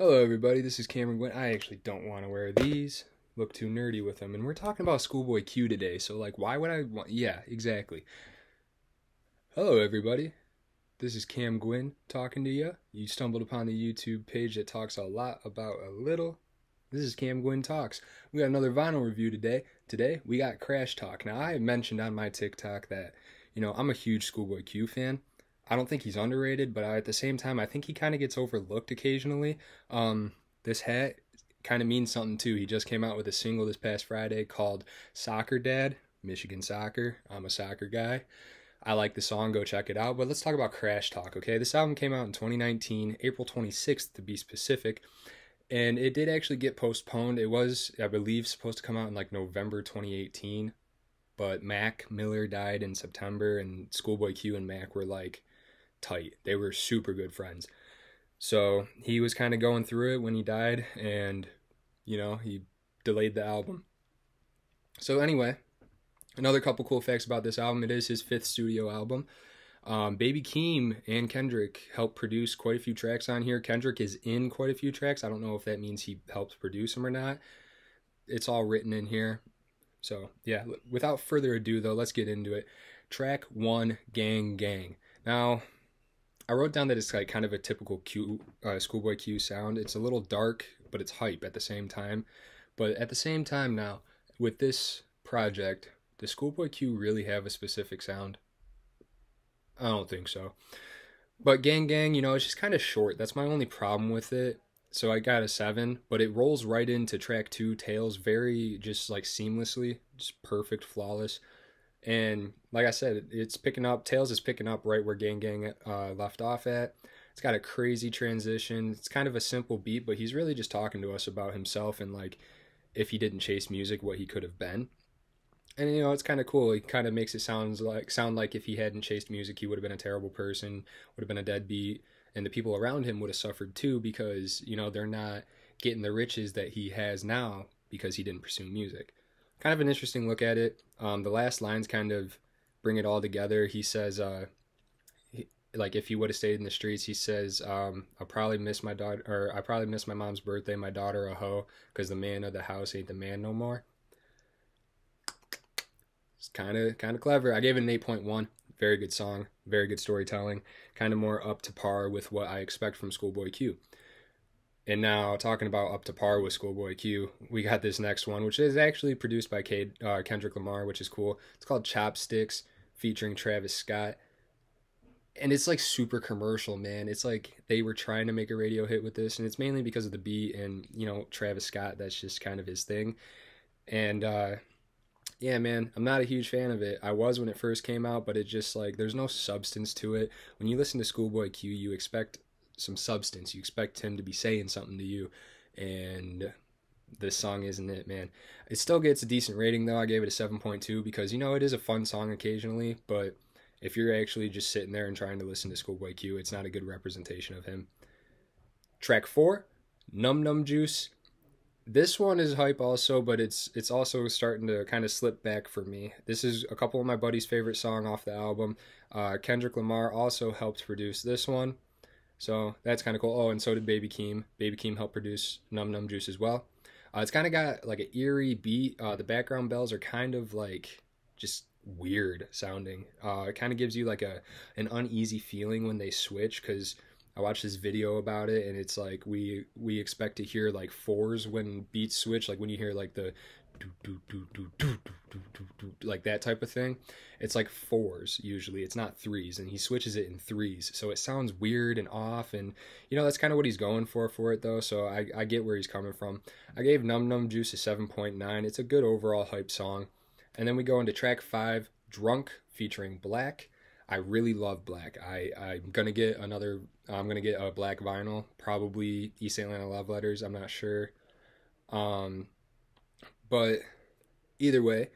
Hello, everybody. This is Cameron Gwinn. I actually don't want to wear these. Look too nerdy with them. And we're talking about Schoolboy Q today. So, like, why would I want. Yeah, exactly. Hello, everybody. This is Cam Gwinn talking to you. You stumbled upon the YouTube page that talks a lot about a little. This is Cam Gwinn Talks. We got another vinyl review today. Today, we got Crash Talk. Now, I mentioned on my TikTok that, you know, I'm a huge Schoolboy Q fan. I don't think he's underrated, but at the same time, I think he kind of gets overlooked occasionally. Um, this hat kind of means something too. He just came out with a single this past Friday called Soccer Dad, Michigan Soccer. I'm a soccer guy. I like the song, go check it out. But let's talk about Crash Talk, okay? This album came out in 2019, April 26th to be specific, and it did actually get postponed. It was, I believe, supposed to come out in like November 2018, but Mac Miller died in September, and Schoolboy Q and Mac were like tight. They were super good friends. So he was kind of going through it when he died, and you know, he delayed the album. So, anyway, another couple cool facts about this album it is his fifth studio album. Um, Baby Keem and Kendrick helped produce quite a few tracks on here. Kendrick is in quite a few tracks. I don't know if that means he helped produce them or not. It's all written in here. So, yeah, without further ado, though, let's get into it. Track one Gang Gang. Now, I wrote down that it's like kind of a typical Q uh, Schoolboy Q sound. It's a little dark, but it's hype at the same time. But at the same time, now with this project, does Schoolboy Q really have a specific sound? I don't think so. But Gang Gang, you know, it's just kind of short. That's my only problem with it. So I got a seven, but it rolls right into track two, Tales, very just like seamlessly, just perfect, flawless. And like I said, it's picking up. Tales is picking up right where Gang Gang uh, left off at. It's got a crazy transition. It's kind of a simple beat, but he's really just talking to us about himself and like if he didn't chase music, what he could have been. And you know, it's kind of cool. He kind of makes it sound like sound like if he hadn't chased music, he would have been a terrible person, would have been a deadbeat, and the people around him would have suffered too because you know they're not getting the riches that he has now because he didn't pursue music kind of an interesting look at it. Um, the last lines kind of bring it all together. He says, uh, he, like if he would have stayed in the streets, he says, um, "I probably miss my daughter, or I probably miss my mom's birthday. My daughter a hoe, cause the man of the house ain't the man no more." It's kind of kind of clever. I gave it an eight point one. Very good song, very good storytelling, kind of more up to par with what I expect from Schoolboy Q. And now, talking about up to par with Schoolboy Q, we got this next one, which is actually produced by Kade, uh, Kendrick Lamar, which is cool. It's called Chopsticks, featuring Travis Scott. And it's like super commercial, man. It's like they were trying to make a radio hit with this, and it's mainly because of the beat and, you know, Travis Scott. That's just kind of his thing. And, uh, yeah, man, I'm not a huge fan of it. I was when it first came out, but it just like there's no substance to it. When you listen to Schoolboy Q, you expect some substance. You expect him to be saying something to you, and this song isn't it, man. It still gets a decent rating though. I gave it a 7.2 because you know it is a fun song occasionally, but if you're actually just sitting there and trying to listen to Schoolboy Q, it's not a good representation of him. Track 4, Numb Numb Juice. This one is hype also, but it's it's also starting to kind of slip back for me. This is a couple of my buddies' favorite song off the album. Uh, Kendrick Lamar also helped produce this one. So that's kind of cool. Oh, and so did Baby Keem. Baby Keem helped produce Numb Numb Juice as well. Uh, it's kind of got like an eerie beat. Uh, the background bells are kind of like just weird sounding. Uh, it kind of gives you like a an uneasy feeling when they switch because I watched this video about it and it's like we we expect to hear like fours when beats switch, like when you hear like the like that type of thing. It's like fours usually. It's not threes, and he switches it in threes, so it sounds weird and off. And you know that's kind of what he's going for for it though. So I I get where he's coming from. I gave Numb Numb Juice a seven point nine. It's a good overall hype song. And then we go into track five, Drunk, featuring 6LACK. I really love 6LACK. I I'm gonna get another. I'm gonna get a 6LACK vinyl, probably East Atlanta Love Letters. I'm not sure. Um, but either way,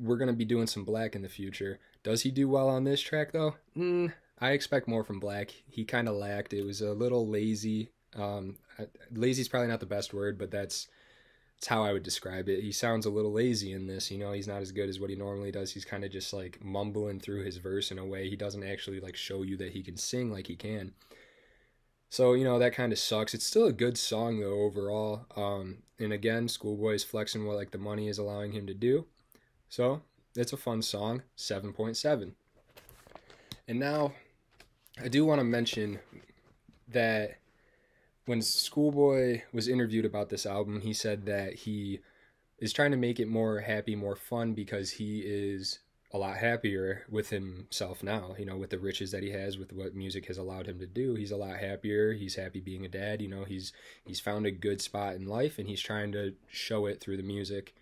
we're going to be doing some 6LACK in the future. Does he do well on this track though? Mm, I expect more from 6LACK. He kind of lacked. It was a little lazy. Um, lazy is probably not the best word, but that's that's how I would describe it. He sounds a little lazy in this. You know, he's not as good as what he normally does. He's kind of just like mumbling through his verse in a way. He doesn't actually like show you that he can sing like he can. So, you know, that kind of sucks. It's still a good song though overall. Um, and again, Schoolboy is flexing what like the money is allowing him to do. So, it's a fun song, 7.7. And now I do want to mention that when Schoolboy was interviewed about this album, he said that he is trying to make it more happy, more fun because he is a lot happier with himself now, you know, with the riches that he has, with what music has allowed him to do. He's a lot happier. He's happy being a dad, you know, he's he's found a good spot in life and he's trying to show it through the music.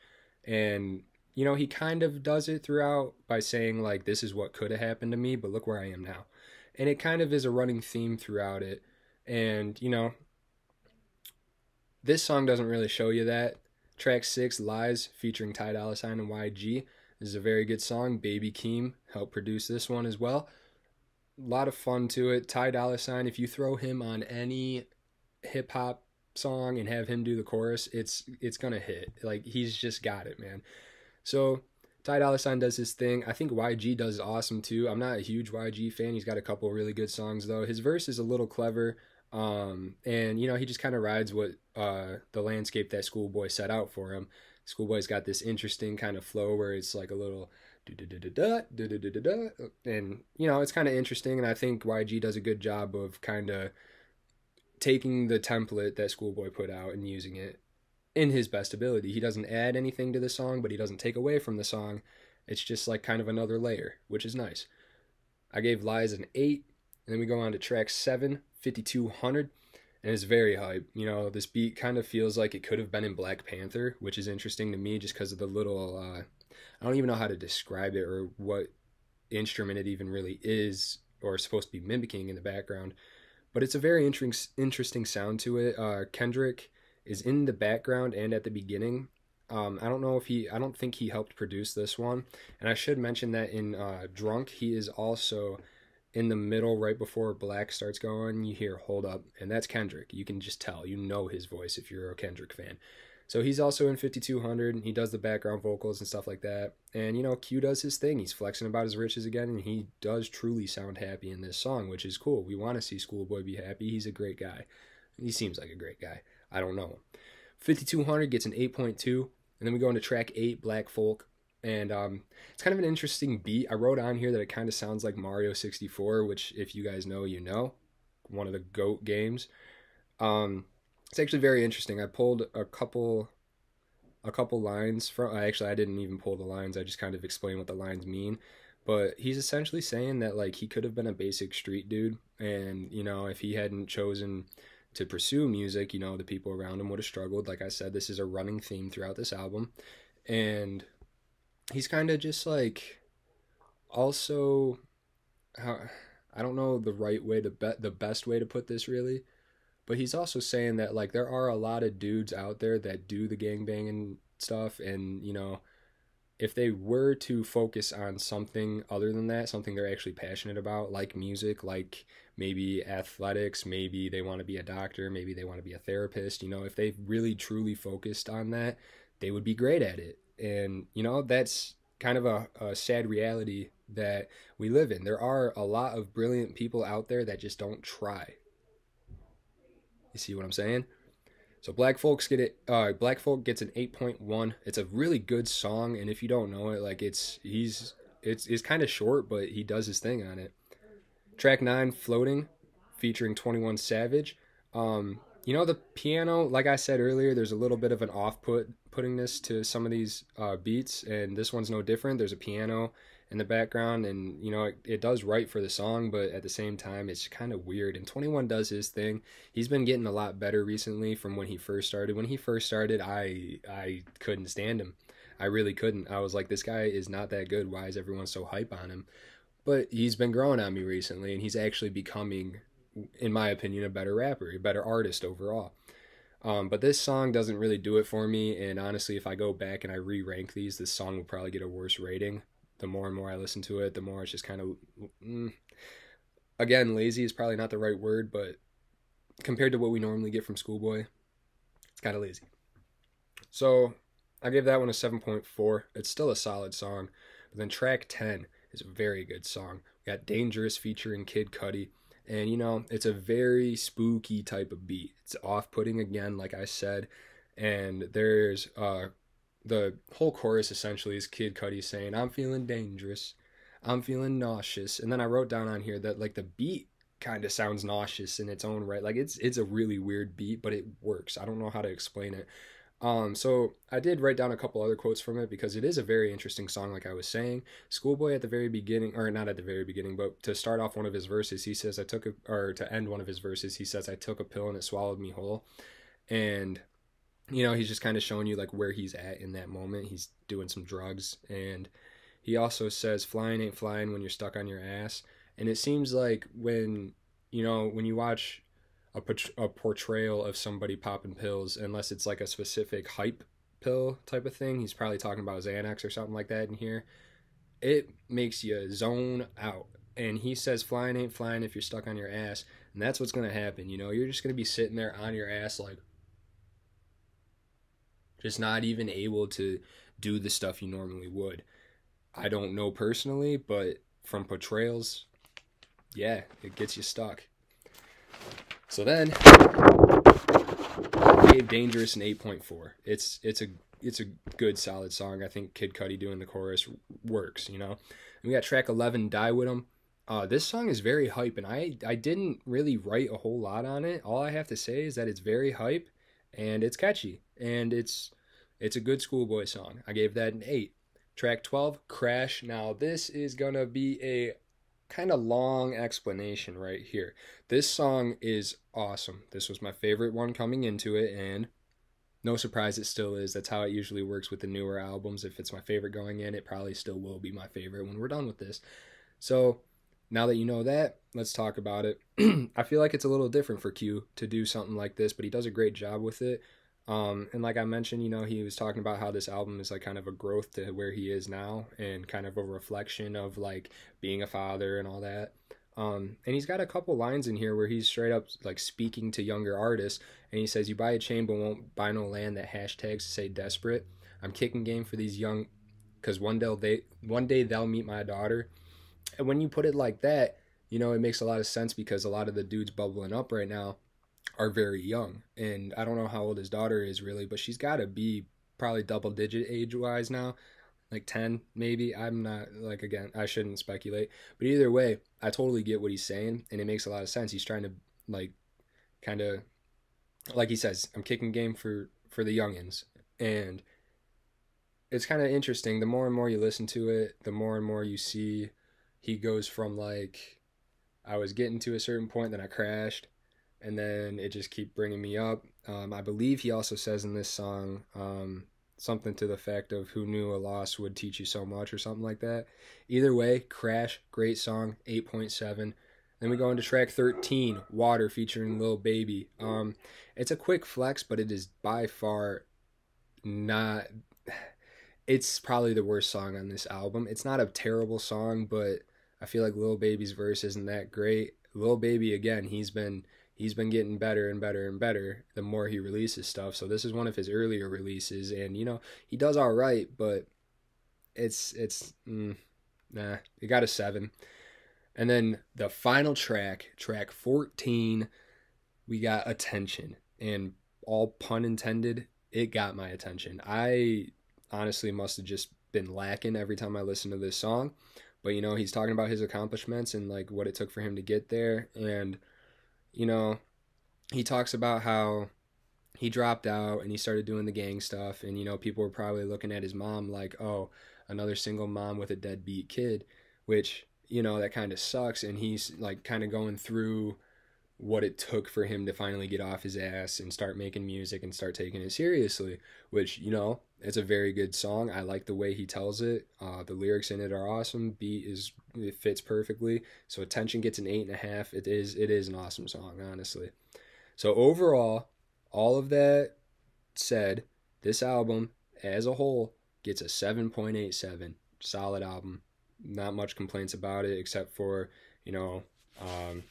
And you know, he kind of does it throughout by saying like this is what could have happened to me, but look where I am now. And it kind of is a running theme throughout it. And, you know, this song doesn't really show you that. Track 6, Lies, featuring Ty Dolla Sign and YG this is a very good song. Baby Keem helped produce this one as well. A lot of fun to it. Ty Dolla Sign, if you throw him on any hip hop song and have him do the chorus, it's it's gonna hit. Like he's just got it, man. So Ty Dolla Sign does his thing. I think YG does awesome too. I'm not a huge YG fan. He's got a couple really good songs though. His verse is a little clever. Um, and you know, he just kind of rides what uh, the landscape that Schoolboy set out for him. Schoolboy's got this interesting kind of flow where it's like a little and you know it's kind of interesting and i think yg does a good job of kind of taking the template that schoolboy put out and using it in his best ability. He doesn't add anything to the song but he doesn't take away from the song. It's just like kind of another layer which is nice. I gave lies an 8 and then we go on to track 7 5200 and it's very hype. You know, this beat kind of feels like it could have been in Black Panther, which is interesting to me just because of the little. Uh, I don't even know how to describe it or what instrument it even really is or is supposed to be mimicking in the background, but it's a very interesting interesting sound to it. Uh, Kendrick is in the background and at the beginning. Um, I don't know if he. I don't think he helped produce this one, and I should mention that in uh, Drunk he is also in the middle, right before 6LACK starts going, you hear Hold Up, and that's Kendrick. You can just tell. You know his voice if you're a Kendrick fan. So he's also in 5200. and He does the background vocals and stuff like that. And, you know, Q does his thing. He's flexing about his riches again, and he does truly sound happy in this song, which is cool. We want to see Schoolboy be happy. He's a great guy. He seems like a great guy. I don't know him. 5200 gets an 8.2. And then we go into track 8, Black Folk and um, it's kind of an interesting beat. I wrote on here that it kind of sounds like Mario 64, which, if you guys know, you know, one of the GOAT games. Um, it's actually very interesting. I pulled a couple a couple lines from actually I didn't even pull the lines. I just kind of explained what the lines mean. But he's essentially saying that like he could have been a basic street dude and you know, if he hadn't chosen to pursue music, you know, the people around him would have struggled. Like I said, this is a running theme throughout this album. And he's kind of just like also how I don't know the right way to bet the best way to put this really, but he's also saying that like there are a lot of dudes out there that do the gang banging stuff and you know if they were to focus on something other than that, something they're actually passionate about, like music, like maybe athletics, maybe they want to be a doctor, maybe they want to be a therapist, you know, if they really truly focused on that, they would be great at it and you know that's kind of a, a sad reality that we live in. There are a lot of brilliant people out there that just don't try. You see what i'm saying? So black folks get it uh black folk gets an 8.1 it's a really good song and if you don't know it like it's he's it's it's kind of short but he does his thing on it. Track 9 floating featuring 21 savage. Um you know the piano like i said earlier there's a little bit of an off put putting this to some of these uh, beats and this one's no different. There's a piano in the background and you know it, it does right for the song but at the same time it's kind of weird and 21 does his thing. He's been getting a lot better recently from when he first started. When he first started i i couldn't stand him. I really couldn't. I was like this guy is not that good. Why is everyone so hype on him? But he's been growing on me recently and he's actually becoming in my opinion, a better rapper, a better artist overall. Um, but this song doesn't really do it for me. And honestly, if I go back and I re rank these, this song will probably get a worse rating. The more and more I listen to it, the more it's just kind of. Mm, again, lazy is probably not the right word, but compared to what we normally get from Schoolboy, it's kind of lazy. So I gave that one a 7.4. It's still a solid song. But then track 10 is a very good song. We got Dangerous featuring Kid Cudi And you know, it's a very spooky type of beat. It's off putting again, like I said. And there's uh the whole chorus essentially is Kid Cudi saying, I'm feeling dangerous. I'm feeling nauseous. And then I wrote down on here that like the beat kind of sounds nauseous in its own right. Like it's it's a really weird beat, but it works. I don't know how to explain it. Um, so I did write down a couple other quotes from it because it is a very interesting song, like I was saying. Schoolboy at the very beginning, or not at the very beginning, but to start off one of his verses, he says, "I took a," or to end one of his verses, he says, "I took a pill and it swallowed me whole," and you know he's just kind of showing you like where he's at in that moment. He's doing some drugs, and he also says, "Flying ain't flying when you're stuck on your ass," and it seems like when you know when you watch a, a portrayal of somebody popping pills unless it's like a specific hype pill type of thing. He's probably talking about Xanax or something like that in here. It makes you zone out. And he says flying ain't flying if you're stuck on your ass. And that's what's going to happen. You know, you're just going to be sitting there on your ass, like, just not even able to do the stuff you normally would. I don't know personally, but from portrayals, yeah, it gets you stuck. So then gave Dangerous an 8.4. It's it's a it's a good solid song. I think Kid Cudi doing the chorus works, you know. And we got track 11 Die With Him. Uh, this song is very hype and I I didn't really write a whole lot on it. All I have to say is that it's very hype and it's catchy and it's it's a good schoolboy song. I gave that an 8. Track 12 Crash. Now this is going to be a kind of long explanation right here. This song is awesome. This was my favorite one coming into it, and no surprise it still is. That's how it usually works with the newer albums. If it's my favorite going in, it probably still will be my favorite when we're done with this. So now that you know that, let's talk about it. I feel like it's a little different for Q to do something like this, but he does a great job with it. Um, and like I mentioned, you know, he was talking about how this album is like kind of a growth to where he is now and kind of a reflection of like being a father and all that. Um, and he's got a couple lines in here where he's straight up like speaking to younger artists and he says, You buy a chain but won't buy no land that hashtags say desperate. I'm kicking game for these young because one day they one day they'll meet my daughter. And when you put it like that, you know, it makes a lot of sense because a lot of the dudes bubbling up right now are very young. And I don't know how old his daughter is really, but she's got to be probably double digit age wise now, like 10 maybe. I'm not, like, again, I shouldn't speculate. But either way, I totally get what he's saying, and it makes a lot of sense. He's trying to, like, kind of, like he says, I'm kicking game for, for the youngins. And it's kind of interesting. The more and more you listen to it, the more and more you see he goes from, like, I was getting to a certain point, then I crashed and then it just keep bringing me up. Um, I believe he also says in this song um, something to the effect of "Who knew a loss would teach you so much" or something like that. Either way, "Crash," great song, eight point seven. Then we go into track 13, Water featuring Lil Baby. Um, it's a quick flex, but it is by far not. It's probably the worst song on this album. It's not a terrible song, but I feel like Lil Baby's verse isn't that great. Lil Baby, again, he's been he's been getting better and better and better the more he releases stuff. So this is one of his earlier releases, and you know he does all right, but it's it's mm, nah. It got a seven, and then the final track, track fourteen, we got attention, and all pun intended, it got my attention. I honestly must have just been lacking every time I listen to this song. But you know, he's talking about his accomplishments and like what it took for him to get there and you know, he talks about how he dropped out and he started doing the gang stuff. And you know people were probably looking at his mom like oh another single mom with a deadbeat kid which you know that kind of sucks. And he's like kind of going through what it took for him to finally get off his ass and start making music and start taking it seriously which you know it's a very good song. I like the way he tells it. Uh, the lyrics in it are awesome. Beat is it fits perfectly. So attention gets an eight and a half. It is it is an awesome song honestly. So overall all of that said this album as a whole gets a 7.87 solid album. Not much complaints about it except for you know um,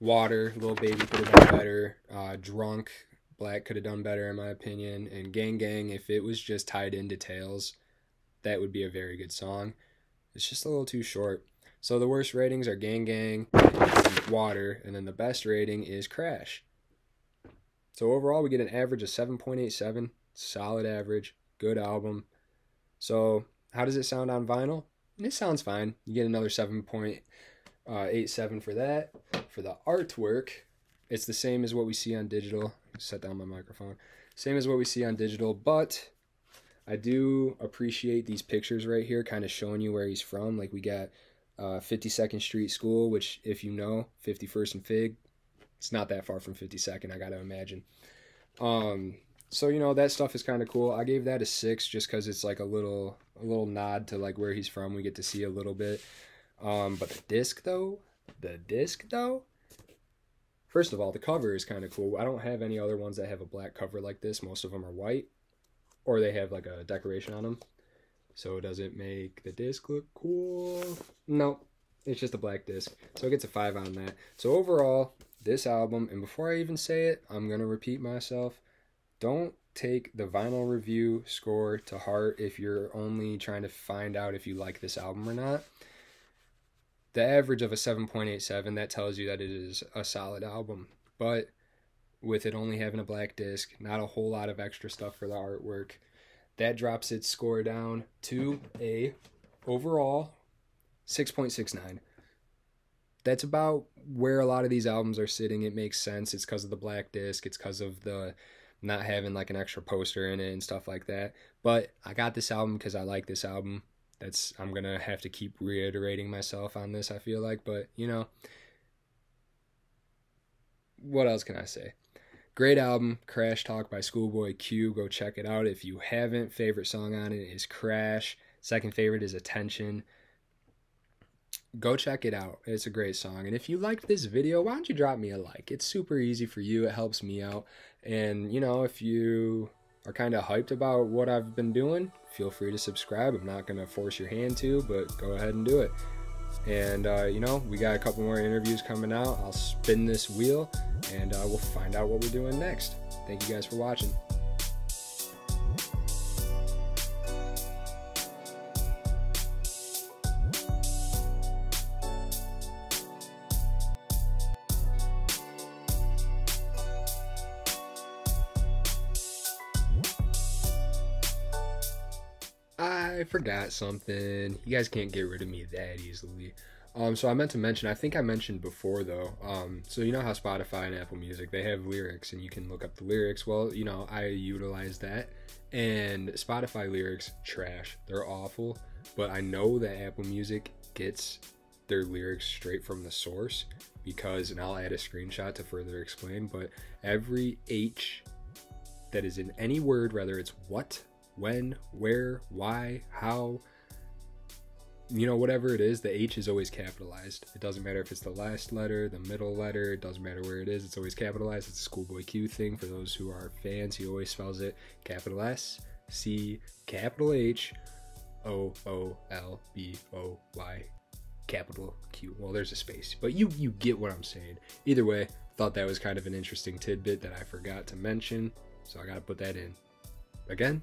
water Lil Baby could have done better uh, drunk 6LACK could have done better in my opinion and gang gang if it was just tied into Tales that would be a very good song it's just a little too short. So the worst ratings are Gang Gang, and Water, and then the best rating is Crash. So overall, we get an average of 7.87, solid average, good album. So how does it sound on vinyl? It sounds fine. You get another 7.87 for that. For the artwork, it's the same as what we see on digital. Set down my microphone. Same as what we see on digital, but I do appreciate these pictures right here, kind of showing you where he's from. Like we got uh, 52nd Street School, which if you know, 51st and Fig, it's not that far from 52nd. I gotta imagine. Um, so you know that stuff is kind of cool. I gave that a six just because it's like a little a little nod to like where he's from. We get to see a little bit. Um, but the disc though, the disc though. First of all, the cover is kind of cool. I don't have any other ones that have a black cover like this. Most of them are white, or they have like a decoration on them. So it does it make the disc look cool? No, it's just a black disc. So it gets a five on that. So overall, this album, and before I even say it, I'm gonna repeat myself don't take the vinyl review score to heart if you're only trying to find out if you like this album or not. The average of a 7.87 that tells you that it is a solid album, but with it only having a black disc, not a whole lot of extra stuff for the artwork, that drops its score down to a overall 6.69. That's about where a lot of these albums are sitting. It makes sense. It's because of the black disc. It's because of the not having like an extra poster in it and stuff like that. But I got this album because I like this album. That's I'm gonna have to keep reiterating myself on this. I feel like, but you know, what else can I say? Great album, Crash Talk by Schoolboy Q. Go check it out if you haven't. Favorite song on it is Crash. Second favorite is Attention go check it out. It's a great song. And if you liked this video, why don't you drop me a like? It's super easy for you. It helps me out. And, you know, if you are kind of hyped about what I've been doing, feel free to subscribe. I'm not going to force your hand to, but go ahead and do it. And, uh, you know, we got a couple more interviews coming out. I'll spin this wheel and uh, we'll find out what we're doing next. Thank you guys for watching. I forgot something. You guys can't get rid of me that easily. Um, so I meant to mention, I think I mentioned before though. Um, so you know how Spotify and Apple Music they have lyrics and you can look up the lyrics. Well, you know I utilize that, and Spotify lyrics trash. They're awful. But I know that Apple Music gets their lyrics straight from the source because, and I'll add a screenshot to further explain. But every H that is in any word, whether it's what when, where, why, how, you know, whatever it is, the H is always capitalized. It doesn't matter if it's the last letter, the middle letter, it doesn't matter where it is, it's always capitalized. It's a schoolboy Q thing for those who are fans. He always spells it capital S, C, capital H, O, O, L, B, O, Y, capital Q. Well, there's a space, but you you get what I'm saying. Either way, thought that was kind of an interesting tidbit that I forgot to mention, so I got to put that in. Again,